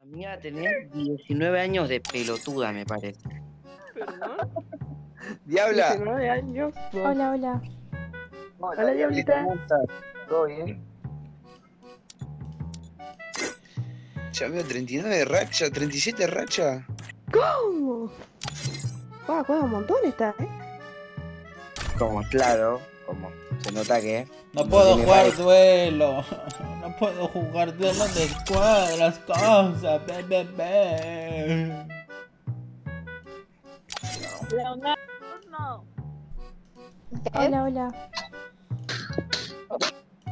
Amiga, tenés 19 años de pelotuda, me parece. ¿Perdón? Diabla. 19 años. no. Hola, hola. Hola, Diablita. ¿Cómo estás? ¿Todo bien? Ya veo 39 de racha, 37 de racha. ¿Cómo? Guau, juega un montón esta, ¿eh? Como, claro, como se nota que. No puedo tiene jugar duelo. No puedo jugar duelo de cuadras, cosas, be, be, be. Leonardo, no. Hola, hola.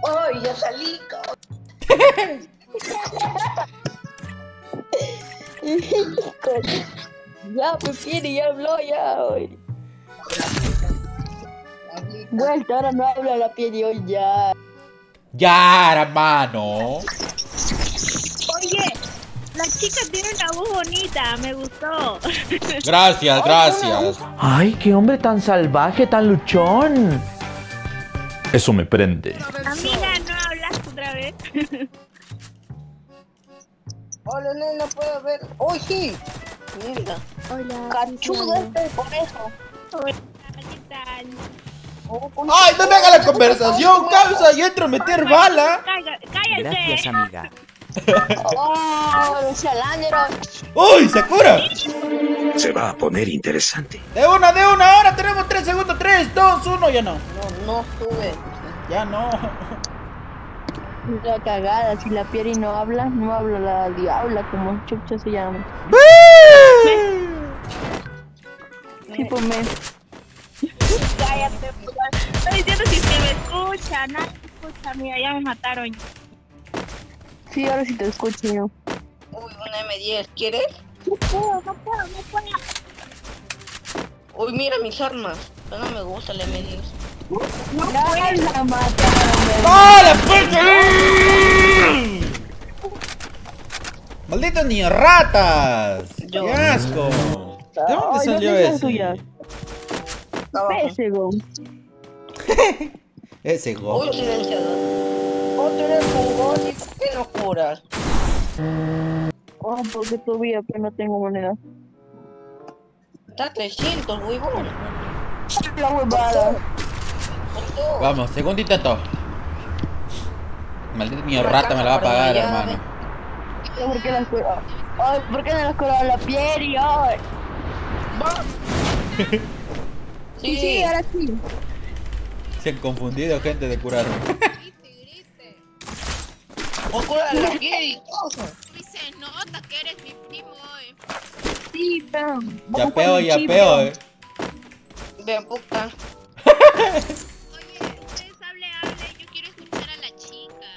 ¡Ay, ya salí! Ya, pues quiere, ya habló, ya hoy. Vuelta, ahora no habla la piel y hoy ya. Ya, hermano. Oye, la chica tiene una voz bonita, me gustó. Gracias, gracias. ¡Ay, qué hombre tan salvaje, tan luchón! Eso me prende. Amiga, ¿no hablas otra vez? Hola, no, no puedo ver. ¡Uy, sí! Mierda. Hola. Cachudo este por eso. Hola, ¿qué tal? ¡Ay, no me haga la conversación, causa! Yo entro a meter bala. Cállate. cállate. Gracias, amiga. ¡Oh! ¡Uy, Sakura! Se va a poner interesante. De una, de una, ahora tenemos 3 segundos. 3, 2, 1, ya no. No, no sube. Ya no. La cagada, si la Pieri no habla, no habla la diabla, como chucha se llama. Sí, me. Cállate, puta. Estoy diciendo si se me escucha. Nadie me escucha, amiga, ya me mataron. Sí, ahora sí te escucho yo. Uy, una M10, ¿quieres? No puedo, no puedo, no puedo. Uy, mira mis armas. Pero no me gusta el M10. No la mataron. ¡Ah, la puerta! ¡Malditos niños ratas! Yo. ¡Qué asco! ¿De dónde Ay, salió ¿dónde está ese? tuya? Pese, go. Ese go. Uy, silenciador. Otro en el y ¿por qué no curas? Oh, porque todavía pero no tengo moneda. Está 300, huevón. La huevada. Vamos, segundo intento. Maldito niño rata me la va a pagar, hermano. ¿Por qué la escuela? Ay, ¿por qué no la escuela la Pieri? Ay. Sí, sí, ahora sí. Se han confundido gente de curar. O curar la piel y se nota que eres mi primo, eh. Sí, pero. Ya peo, ya peo, eh. Vean, puta. Oye, ustedes hable, hable. Yo quiero escuchar a la chica.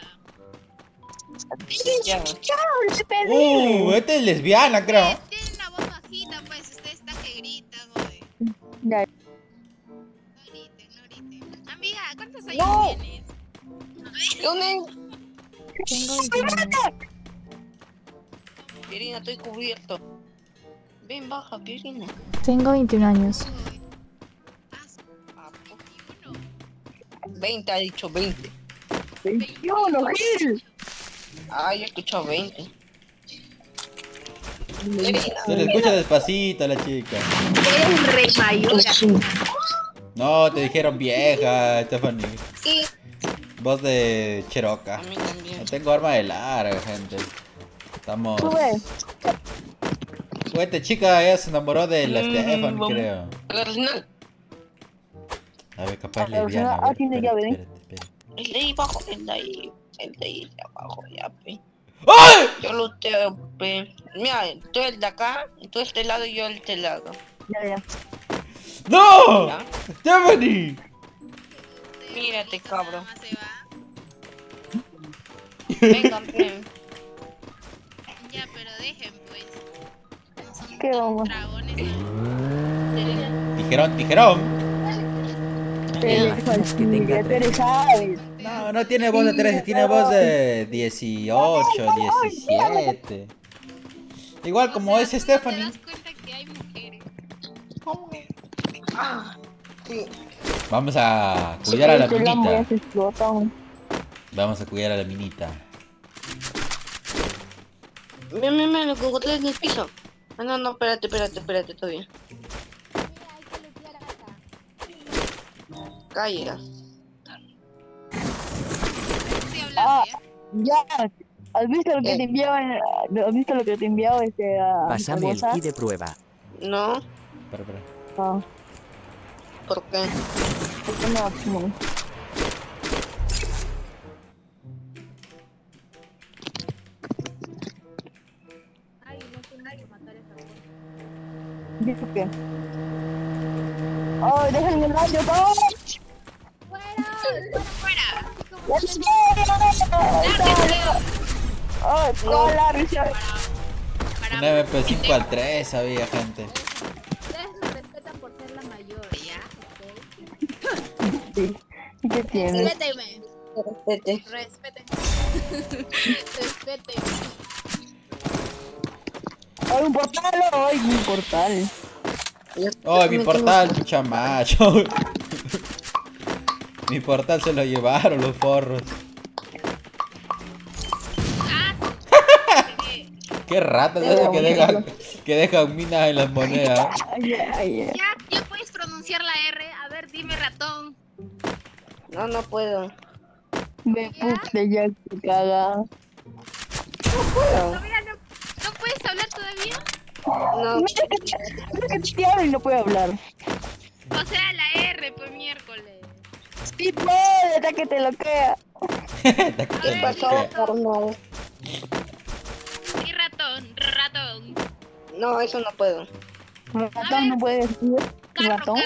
Ya. Uh, esta es lesbiana, creo. Tiene una voz bajita, pues. Ustedes están que gritan, oye. Amiga, ¿cuántos años No. tienes? Yo ne- Tengo 21 años. Pierina, estoy cubierto. Ven, baja, Pierina. Tengo 21 años. Ah, pues. 20, ha dicho 20. 21, Gil. Ah, yo he escuchado 20. Se le escucha despacito a la chica. Eres re mayor. No, te dijeron vieja, Stephanie. Sí, Voz de Cheroca. a mí también. No tengo arma de larga, gente. Estamos. Sube. Chica ya se enamoró de la Mm, Stephanie, vamos. creo. Arsenal. A ver, capaz La lesbiana. ah, tiene llave, ¿eh? El de ahí abajo, el de ahí. El de ahí de abajo, ya, pe. ¡Ay! Yo lo tengo, pe. Mira, tú el de acá, tú este lado y yo el este lado. Ya, ya. ¡No! ¿Ya? ¡Stephanie! Mírate, cabrón. Venga, ven. Ya, pero dejen, pues. No son ¿Qué vamos? dragones. Tijerón, tijerón. Pero. No, no tiene voz de 13, tiene voz de 18, 17. Igual como es Te Stephanie. Sí. Vamos a cuidar a la Este minita. Vamos a cuidar a la minita. Mira, mira, mira, lo que encontré en el piso. Ah, no, no, espérate, espérate, espérate, todavía. Calla. Ah, ya. ¿Has visto lo que te enviaban? ¿Has visto lo que te enviaba este a Pásame el kit de prueba. No, Espera, espera. Ah, ¿por qué? ¿por qué no? No. ¿Dijo qué? ¡Ay, déjenme el radio, ¡ay! ¡Ay, con la risa! Un MP5 al 3 había gente. Sí. ¿Y qué tienes? Respéteme. Respete. Respeten. Respeten. ¡Ay, un portal! ¡Ay, un portal! ¡Oh, mi portal, pucha macho! mi portal se lo llevaron los forros. Qué ratas esas que dejan, que dejan minas en las monedas. Ay, ay, ay. Ya, ya puedes pronunciar la R. A ver, dime ratón. No, no puedo. Me puse ya que caga. No puedo. No, mira, no, ¿no puedes hablar todavía? No, Mira que te- hablo y no puedo hablar. O sea, la R, pues miércoles. Sí puede, hasta que te lo queda. ¿qué pasó, carnal? Sí, ratón, ratón. No, eso no puedo. Ratón no puede decir. Ratón.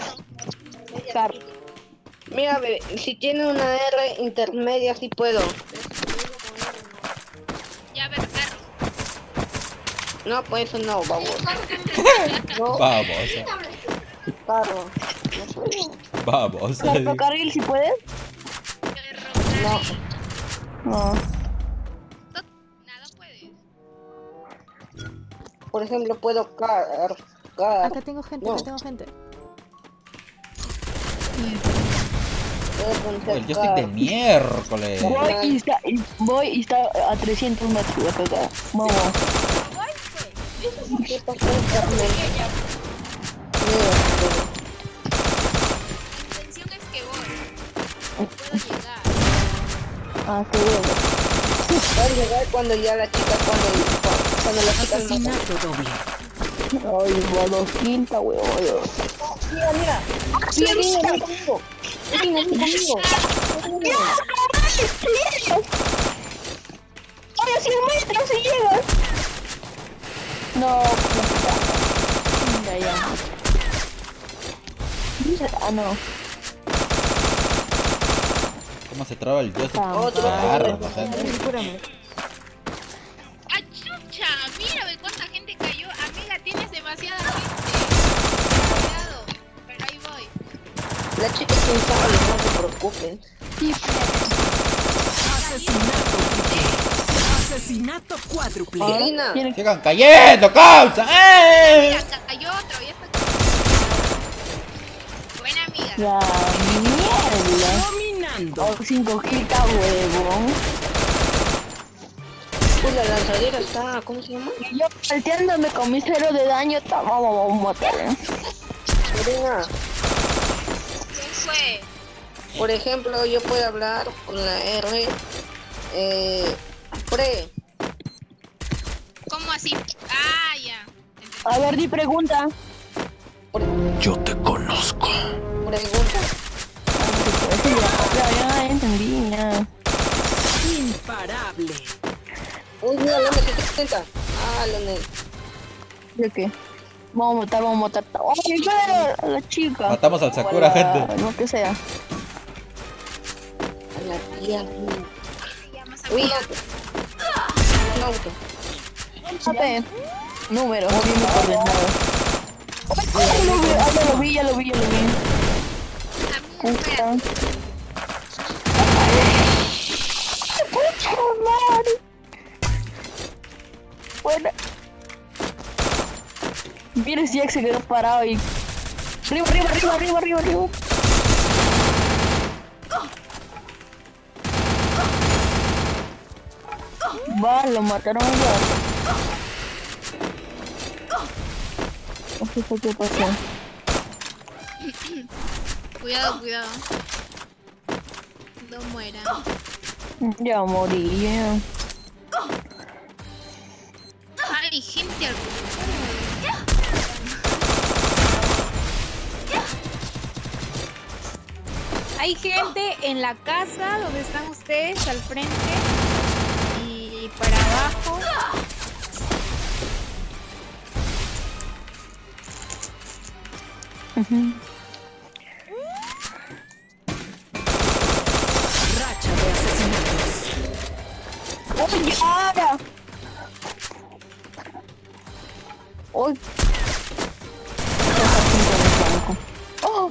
Mira, bebé, si tiene una R intermedia, sí puedo. Ya, ver, carro. No, pues eso no, vamos. No, Vamos, carro. vamos. Ferrocarril, si puedes. No, No. Nada puedes. por ejemplo, puedo car. car Acá tengo gente, acá tengo gente. Pronunciar El joystick de miércoles. Voy y está, voy y está a 300 metros acá. acá. Vamos. ¿Qué pasó, carnal? La intención es que voy. Puedo llegar. Ah, qué bueno. Va a llegar cuando ya la chica, cuando, cuando la chica no Asesinato doble. Ay, dos quinta, huevón. Mira, mira. Mira, mira, mira conmigo. Mira, mira conmigo. ¡Ay, a 100 metros si llegas! No, puta. Ya, ya. Ah, no. ¿Cómo se traba el? Otro. La chica es insabe, no se preocupen. Asesinato. Asesinato cuádruple. Que... ¡Sigan cayendo, causa! ¡Eh! Mira, cayó otro. Ya está. Buena amiga. La mierda. Dominando. Oh, 5 quitas, huevón. pues la lanzadera está, ¿cómo se llama? Y yo salteándome con mi cero de daño, vamos, vamos a matar. ¿eh? Por ejemplo, yo puedo hablar con la R. Eh, pre. ¿Cómo así? Ah, ya. A ver, di pregunta. Yo te conozco. Pregunta. Ya, ya, ya entendí, ya. Imparable. Uy, mira, la M70. Ah, Leonel. ¿De qué? Vamos a matar, vamos a matar. ¡Ay, ayuda a la chica! Matamos al Sakura, la- gente. Lo que sea. A la tía. Llamas Uy, un auto. Número, dime coordenadas. Ay, ya lo vi, ya lo vi, ya lo vi, ya lo vi. Jack se quedó parado y... Arriba, arriba, arriba, arriba, arriba, arriba. Va, lo mataron ya. ¿Qué fue que pasó? Cuidado, cuidado. No muera. Ya morí. Hay gente al Hay gente en la casa donde están ustedes al frente y para abajo. Racha de asesinatos. ¡Uy, ahora! ¡Uy!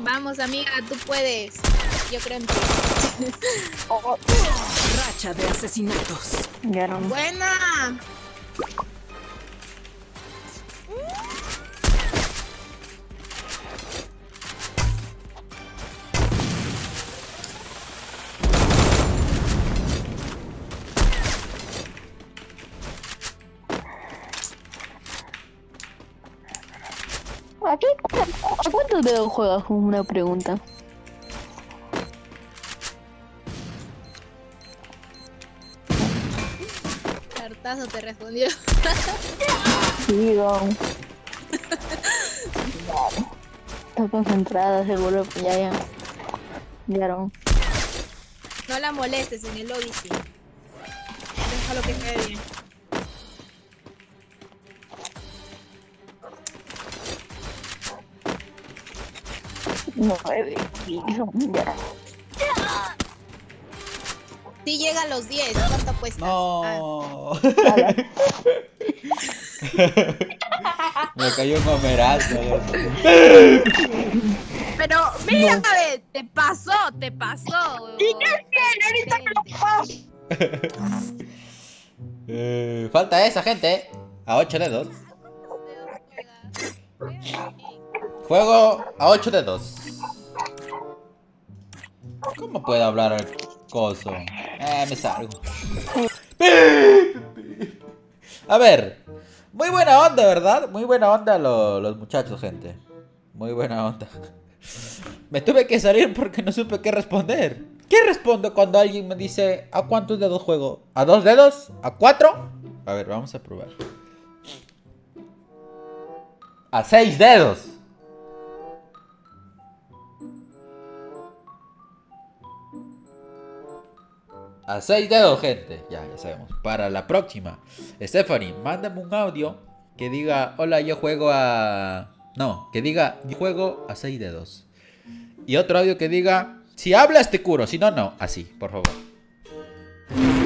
Vamos, amiga, tú puedes. Yo creo en ti. Racha de asesinatos. No. Buena. ¿A, qué, ¿A cuántos dedos juegas? Una pregunta. Cartazo te respondió. Sí, vamos. Está concentrada, seguro. Ya, ya. Ya no. No la molestes en el lobby, sí. Déjalo que quede bien. Nueve kilos, ya. Sí llega a los 10. ¿Cuánto cuesta? No. Me cayó un homerazo. Pero mira, ve, te pasó, te pasó. ¿Y qué Ahorita Eh, falta esa gente. A 8 dedos. Juego a 8 dedos. ¿Cómo puedo hablar coso? Eh, me salgo. A ver. Muy buena onda, ¿verdad? Muy buena onda lo- los muchachos, gente. Muy buena onda. Me tuve que salir porque no supe qué responder. ¿Qué respondo cuando alguien me dice ¿A cuántos dedos juego? ¿A dos dedos? ¿A cuatro? A ver, vamos a probar. A seis dedos. A seis dedos, gente. Ya, ya sabemos. Para la próxima. Stephanie, mándame un audio que diga, hola, yo juego a... No, que diga, yo juego a seis dedos. Y otro audio que diga, si hablas te curo, si no, no. Así, por favor.